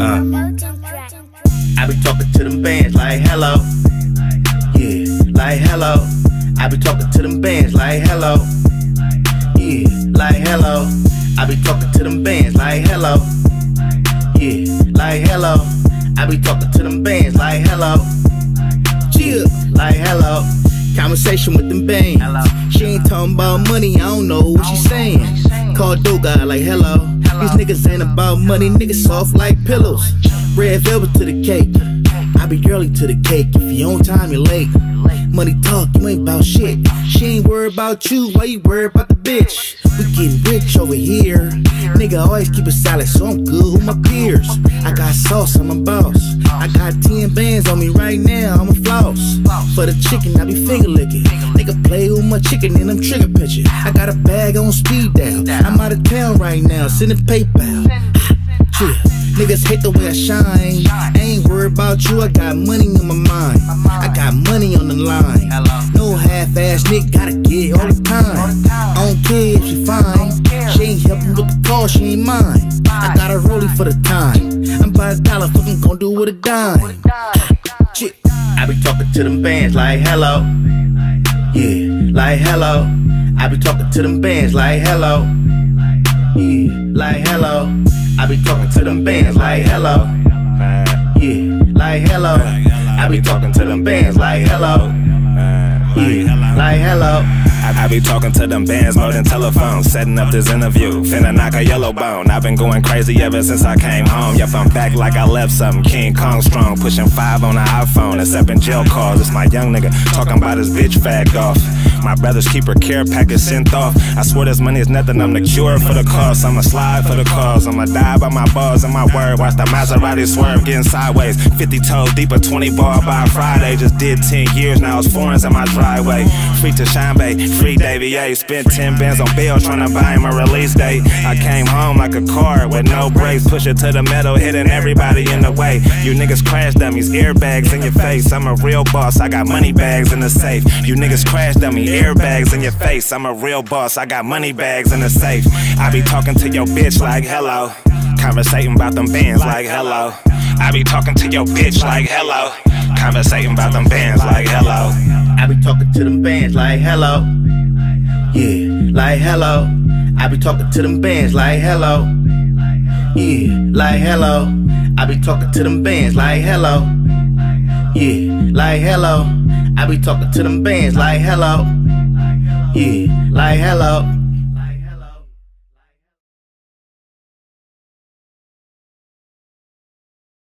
Uh. I be talking to them bands like hello. Yeah, like hello. I be talking to them bands like hello. Yeah, like hello. I be talking to them bands like hello. Yeah, like hello. I be talking to them bands like hello. Chill, like hello. Conversation with them bands. She ain't talking about money, I don't know what she's saying. Call Doga like hello. These niggas ain't about money, niggas soft like pillows. Red velvet to the cake. I be girly to the cake. If you on time, you're late. Money talk, you ain't about shit. She ain't worried about you, why you worried about the bitch? We getting rich over here. Nigga always keep it solid, so I'm good with my peers. I got sauce, I'm a boss. I got 10 bands on me right now, I'm a floss. For the chicken, I be finger licking. Nigga play with my chicken and I'm trigger pitching. I got a bag on speed dial. I'm out of town right now, sending PayPal. Yeah. Niggas hate the way I shine. I ain't worried about you, I got money in my mind. I got money on the line. No half ass nigga gotta get all the time. I don't care if she fine. She ain't helping with the call, she ain't mine. I got a rollie for the time. I'm by a dollar, fucking gon' do with a dime. I be talking to them bands like hello. Yeah, like hello. I be talking to them bands like hello. Yeah, like hello. I be talking to them bands like hello. Yeah, like hello. I be talking to them bands like hello. Yeah, like hello. I, be talking to them bands more than telephone, setting up this interview. Finna knock a yellow bone. I've been going crazy ever since I came home. Yep, I'm back like I left something. King Kong strong, pushing five on the iPhone, accepting jail calls. It's my young nigga talking about his bitch fagged off. My brother's keeper care package sent off. I swear this money is nothing. I'm the cure for the cause. I'ma slide for the cause. I'ma die by my bars and my word. Watch the Maserati swerve getting sideways. 50 toes deeper, 20 bar by Friday. Just did 10 years now. It's foreigns in my driveway. Free to Shine Bay, free Davy A. Spent 10 bands on bail trying to buy him a release date. I came home like a car with no brakes. Push it to the metal, hitting everybody in the way. You niggas crash dummies, airbags in your face. I'm a real boss. I got money bags in the safe. You niggas crash dummy, airbags in your face. I'm a real boss. I got money bags in the safe. I be talking to your bitch like hello. Conversating about them bands like hello. I be talking to your bitch like hello. Conversating about them bands like hello. I be talking to them bands like hello. Yeah, like hello. I be talking to them bands like hello. Yeah, like hello. I be talking to them bands like hello. Yeah, like hello. I be talking to them bands like hello. Yeah, like hello.